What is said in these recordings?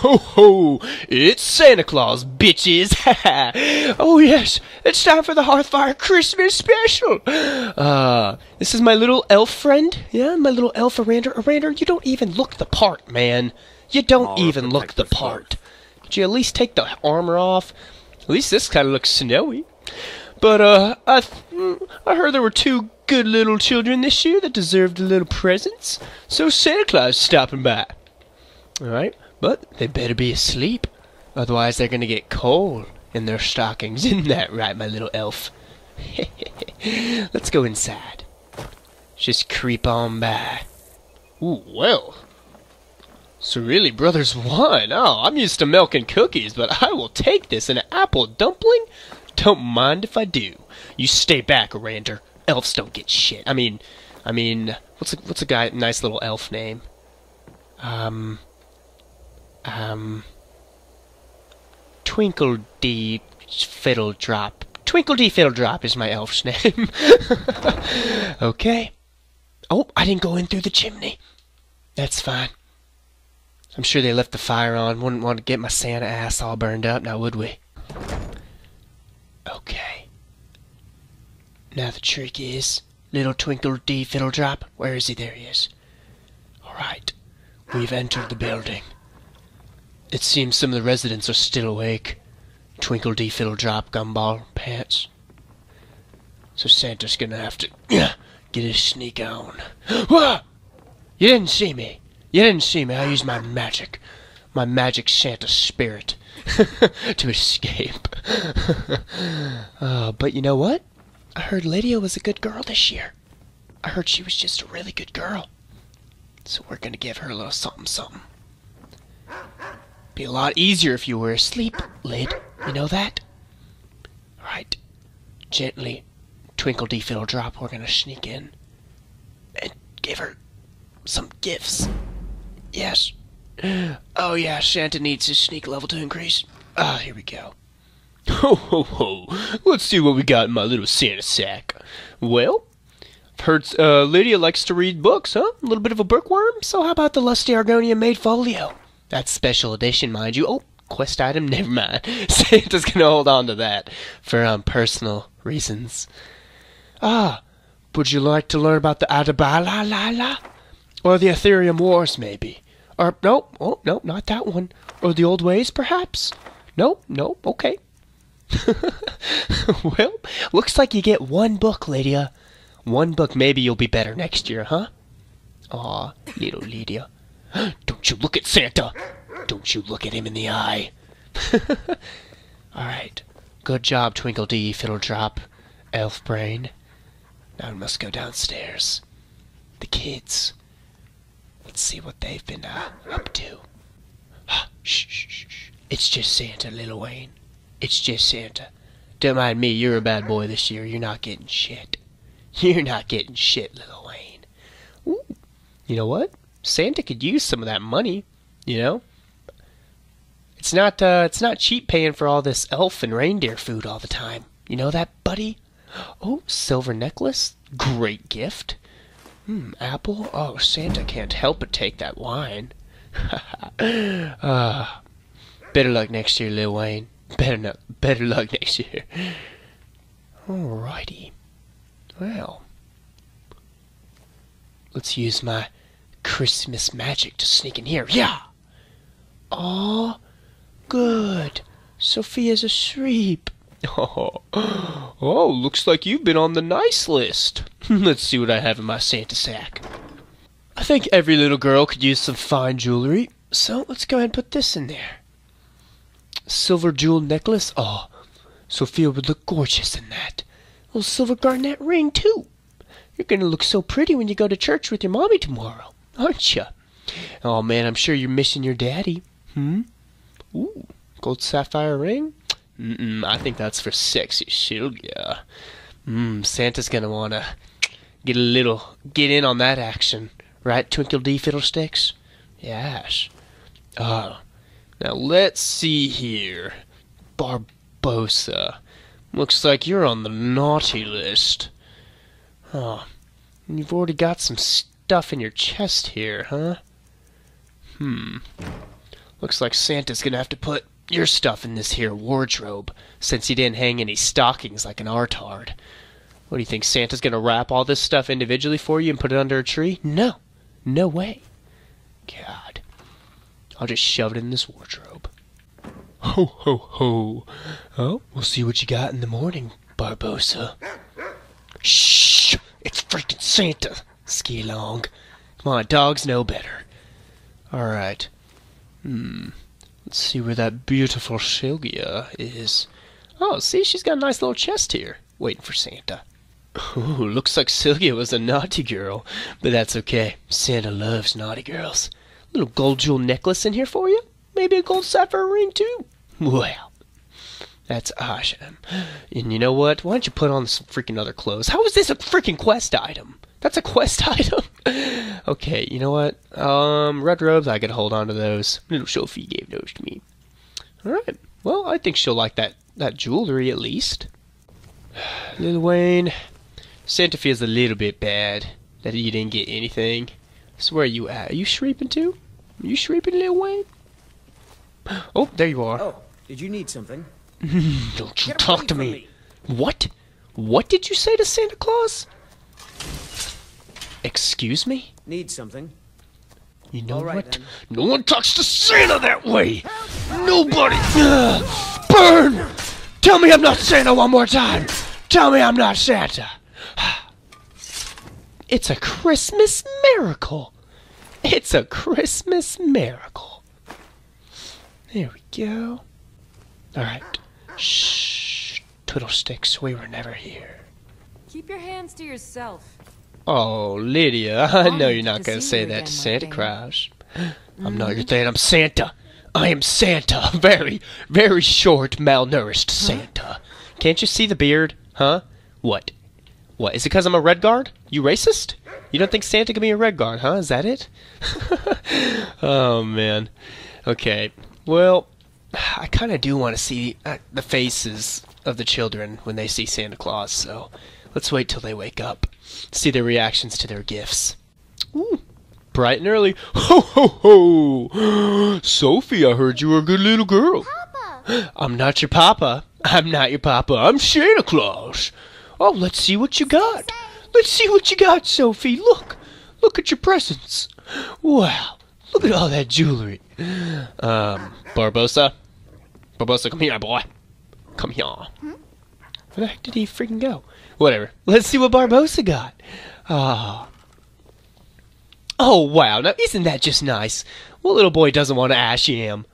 Ho ho! It's Santa Claus, bitches! oh yes, it's time for the Hearthfire Christmas special! Uh, this is my little elf friend. Yeah, my little elf Arander. Arander, you don't even look the part, man. You don't even look the part. Could you at least take the armor off? At least this kind of looks snowy. But, uh, I, th- mm, I heard there were two good little children this year that deserved a little presents, so Santa Claus is stopping by. Alright, but they better be asleep. Otherwise, they're gonna get cold in their stockings. Isn't that right, my little elf? Let's go inside. Just creep on by. Ooh, well. So really, brothers wine. Oh, I'm used to milk and cookies, but I will take this. An apple dumpling? Don't mind if I do. You stay back, Rander. Elves don't get shit. I mean, I mean, what's a, what's a guy? Nice little elf name. Um, um, Twinkle Dee Fiddle Drop. Twinkle Dee Fiddle Drop is my elf's name. okay. Oh, I didn't go in through the chimney. That's fine. I'm sure they left the fire on. Wouldn't want to get my Santa ass all burned up, now would we? Okay. Now the trick is, little Twinkle Dee Fiddle Drop. Where is he? There he is. Alright. We've entered the building. It seems some of the residents are still awake. Twinkle Dee Fiddle Drop Gumball Pants. So Santa's gonna have to get his sneak on. You didn't see me. You didn't see me. I used my magic. My magic Santa spirit to escape. uh, but you know what? I heard Lydia was a good girl this year. I heard she was just a really good girl. So we're gonna give her a little something something. Be a lot easier if you were asleep, Lid. You know that? Right. Gently, Twinkle Dee Fiddle Drop, we're gonna sneak in and give her some gifts. Yes. Oh yeah, Santa needs his sneak level to increase. Ah, here we go. Ho ho ho! Let's see what we got in my little Santa sack. Well, I've heard uh, Lydia likes to read books, huh? A little bit of a bookworm. So how about the Lusty Argonian Maid Folio? That's special edition, mind you. Oh, quest item. Never mind. Santa's gonna hold on to that for um personal reasons. Ah, would you like to learn about the Adabala la la? Or the Aetherium Wars, maybe? Or, no, oh, no, not that one. Or the Old Ways, perhaps? No, no, okay. well, looks like you get one book, Lydia. One book, maybe you'll be better next year, huh? Aw, little Lydia. Don't you look at Santa! Don't you look at him in the eye! Alright. Good job, Twinkle Dee, Fiddle Drop, Elf Brain. Now we must go downstairs. The kids. Let's see what they've been uh, up to. shh, shh, shh. It's just Santa, Lil Wayne. It's just Santa. Don't mind me, you're a bad boy this year. You're not getting shit. You're not getting shit, Lil Wayne. Ooh. You know what? Santa could use some of that money, you know? It's not uh it's not cheap paying for all this elf and reindeer food all the time. You know that, buddy? Oh, silver necklace. Great gift. Hmm, apple? Oh, Santa can't help but take that wine. Ah, better luck next year, Lil Wayne. Better no, better luck next year. Alrighty. Well, let's use my Christmas magic to sneak in here. Yeah. Oh, good. Sophia's asleep. Oh, oh, looks like you've been on the nice list. Let's see what I have in my Santa sack. I think every little girl could use some fine jewelry, so let's go ahead and put this in there. Silver jewel necklace. Oh, Sophia would look gorgeous in that. Little silver garnet ring, too. You're going to look so pretty when you go to church with your mommy tomorrow, aren't you? Oh, man, I'm sure you're missing your daddy. Hmm? Ooh, gold sapphire ring? Mm-mm, I think that's for sexy Sylvia. Mmm, Santa's gonna wanna get a little, get in on that action. Right, Twinkle Dee Fiddlesticks? Yes. Oh, now let's see here. Barbosa. Looks like you're on the naughty list. Oh, and you've already got some stuff in your chest here, huh? Hmm. Looks like Santa's gonna have to put your stuff in this here wardrobe, since he didn't hang any stockings like an artard. What do you think, Santa's gonna wrap all this stuff individually for you and put it under a tree? No. No way. God. I'll just shove it in this wardrobe. Ho, ho, ho. Oh, we'll see what you got in the morning, Barbosa. Shh! It's freaking Santa! Ski along. Come on, dogs know better. Alright. Hmm. Let's see where that beautiful Sylvia is. Oh, see, she's got a nice little chest here, waiting for Santa. Ooh, looks like Sylvia was a naughty girl, but that's okay. Santa loves naughty girls. Little gold jewel necklace in here for you? Maybe a gold sapphire ring too? Well, that's awesome. And you know what? Why don't you put on some freaking other clothes? How is this a freaking quest item? That's a quest item. okay, you know what? Um, red robes, I could hold on to those. Little Sophie gave those to me. Alright. Well, I think she'll like that, that jewelry at least. Lil Wayne, Santa feels a little bit bad that you didn't get anything. So where are you at? Are you shreeping too? Are you shreeping, Lil Wayne? Oh, there you are. Oh, did you need something? Don't you talk to from me. What? What did you say to Santa Claus? Excuse me? Need something? You know All right, what? then. No one talks to Santa that way. Nobody. Ugh. Burn! Tell me I'm not Santa one more time. Tell me I'm not Santa. It's a Christmas miracle. It's a Christmas miracle. There we go. All right. Shh. Twiddlesticks, we were never here. Keep your hands to yourself. Oh, Lydia, I know you're not going to say that to Santa. Claus. I'm not your thing. I'm Santa. I am Santa. Very, very short, malnourished Santa. Can't you see the beard? Huh? What? What? Is it because I'm a Redguard? You racist? You don't think Santa can be a Redguard, huh? Is that it? oh, man. Okay. Well, I kind of do want to see uh, the faces of the children when they see Santa Claus, so let's wait till they wake up. See their reactions to their gifts. Ooh, bright and early. Ho, ho, ho! Sophie, I heard you were a good little girl. Papa! I'm not your papa. I'm not your papa. I'm Santa Claus. Oh, let's see what you got. Let's see what you got, Sophie. Look. Look at your presents. Wow. Look at all that jewelry. Um, Barbosa. Barbosa, come here, boy. Come here. Where the heck did he freaking go? Whatever. Let's see what Barbosa got. Oh. Oh, wow. Now, isn't that just nice? What little boy doesn't want to ash yam?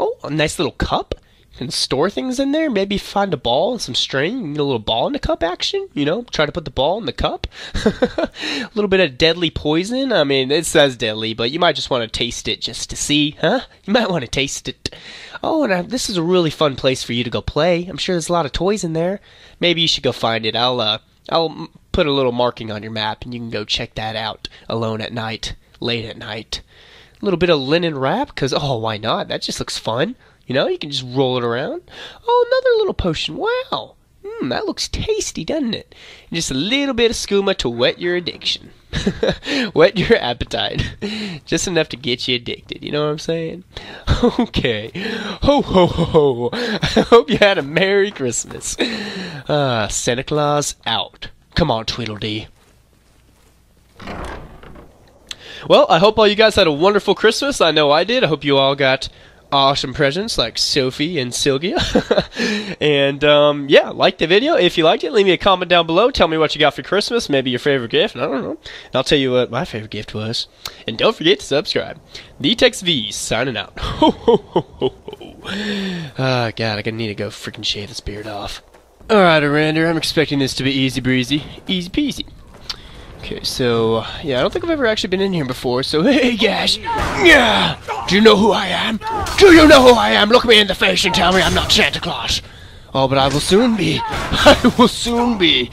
Oh, a nice little cup. Can store things in there. Maybe find a ball and some string. You get a little ball in the cup action. You know, try to put the ball in the cup. a little bit of deadly poison. I mean, it says deadly, but you might just want to taste it just to see, huh? You might want to taste it. Oh, and uh, this is a really fun place for you to go play. I'm sure there's a lot of toys in there. Maybe you should go find it. I'll uh, I'll put a little marking on your map, and you can go check that out alone at night, late at night. A little bit of linen wrap, because, oh, why not? That just looks fun. You know, you can just roll it around. Oh, another little potion. Wow. Hmm, that looks tasty, doesn't it? And just a little bit of skooma to whet your addiction. whet your appetite. just enough to get you addicted. You know what I'm saying? Okay. Ho, ho, ho, ho. I hope you had a Merry Christmas. Ah, Santa Claus out. Come on, Tweedledee. Well, I hope all you guys had a wonderful Christmas. I know I did. I hope you all got awesome presents like Sophie and Sylvia. and um, yeah, like the video. If you liked it, leave me a comment down below. Tell me what you got for Christmas. Maybe your favorite gift. I don't know. And I'll tell you what my favorite gift was. And don't forget to subscribe. The Tex V signing out. Ho ho ho ho ho. Ah, God, I gonna need to go freaking shave this beard off. Alright, Arander, I'm expecting this to be easy breezy. Easy peasy. Okay, so yeah, I don't think I've ever actually been in here before. So hey, guys, yeah, do you know who I am? Do you know who I am? Look me in the face and tell me I'm not Santa Claus. Oh, but I will soon be. I will soon be.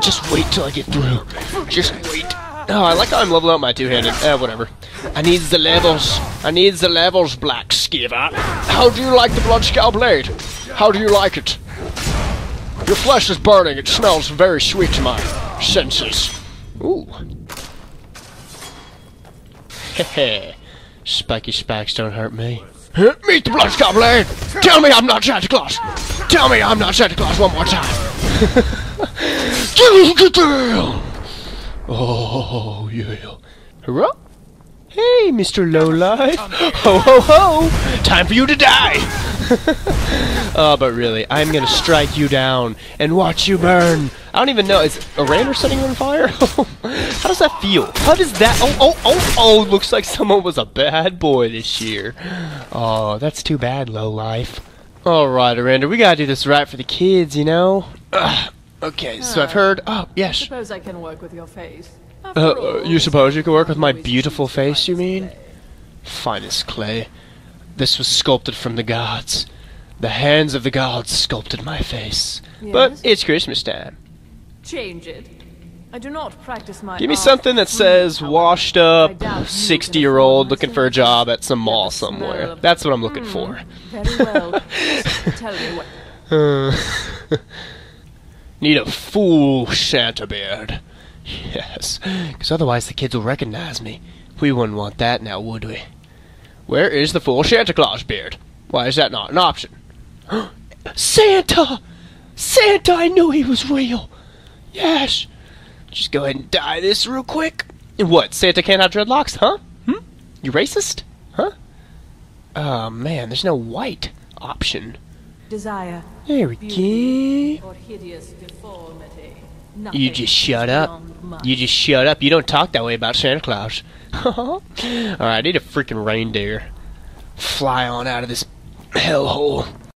Just wait till I get through. Just wait. Oh, I like how I'm leveling up my two-handed. Eh, whatever. I need the levels. I need the levels, Black Skiver. How do you like the Bloodskal blade? How do you like it? Your flesh is burning. It smells very sweet to my senses. Ooh. Hehe. Spiky spikes don't hurt me. Meet the blood goblin! Tell me I'm not Santa Claus! Tell me I'm not Santa Claus one more time! Oh, yeah. Hurrah! Hey, Mr. Lowlife! Ho, ho, ho! Time for you to die! oh, but really, I'm gonna strike you down and watch you burn. I don't even know. Is a reindeer setting you on fire? How does that feel? How does that? Oh, oh, oh, oh! Looks like someone was a bad boy this year. Oh, that's too bad, low life. All right, Aranda, we gotta do this right for the kids, you know. Ugh. Okay, so I've heard. Oh, yes. Suppose I can work with your face. Uh, uh, you suppose you can work with my beautiful face, you mean? Finest clay. This was sculpted from the gods. The hands of the gods sculpted my face. But it's Christmas time. Change it. I do not practice my Give me something that says washed up, 60 year old looking for a job at some mall somewhere. That's what I'm looking Hmm, for. Very well. Tell me what. Need a fool Santa beard. Yes, because otherwise the kids will recognize me. We wouldn't want that now, would we? Where is the fool Santa Claus beard? Why is that not an option? Santa! Santa, I knew he was real. Yes. Just go ahead and dye this real quick. What, Santa can't have dreadlocks, huh? Hmm? You racist? Huh? Oh man, there's no white option. Desire There we go. or hideous deformity. You just shut up. You just shut up. You don't talk that way about Santa Claus. Alright, I need a freaking reindeer. Fly on out of this hellhole.